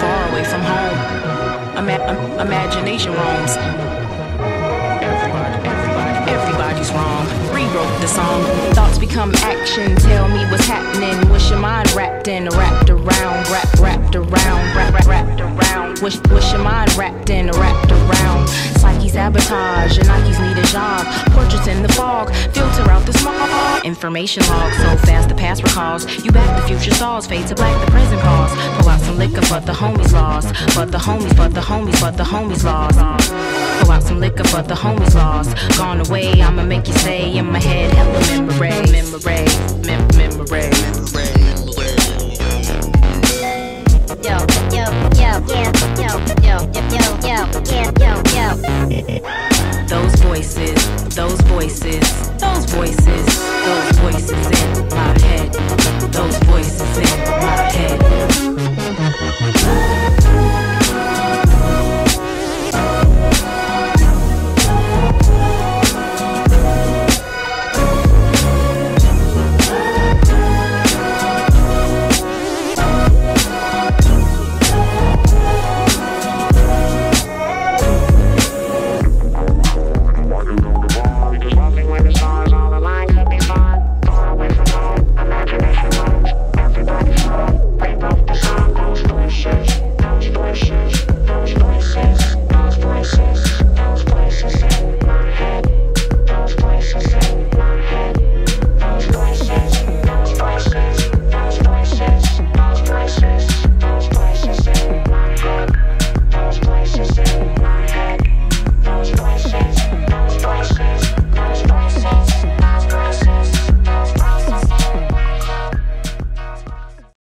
Far away from home, Ima- imagination roams. Everybody, wrong. Rewrote the song. Thoughts become action. Tell me what's happening. What's your mind wrapped in? Wrapped around, wrap, wrapped around, wrap, wrap, wrapped around. What's, what's your mind wrapped in? Wrapped around. Psyche sabotage. Your Nikes need a job. Portraits in the fog. Filter out the smog. Information log. So fast the past recalls. You back the future saws. Fade to black the present calls. Pull out some liquor, but the homies lost. But the homies, but the homies, but the homies lost. Liquor, but the homies lost. Gone away, I'ma make you say in my head, hella memory, memory, mem- memory, memory. Yo, yo, yo, yo, yo, yo, yo, yo, yeah, yo, yo.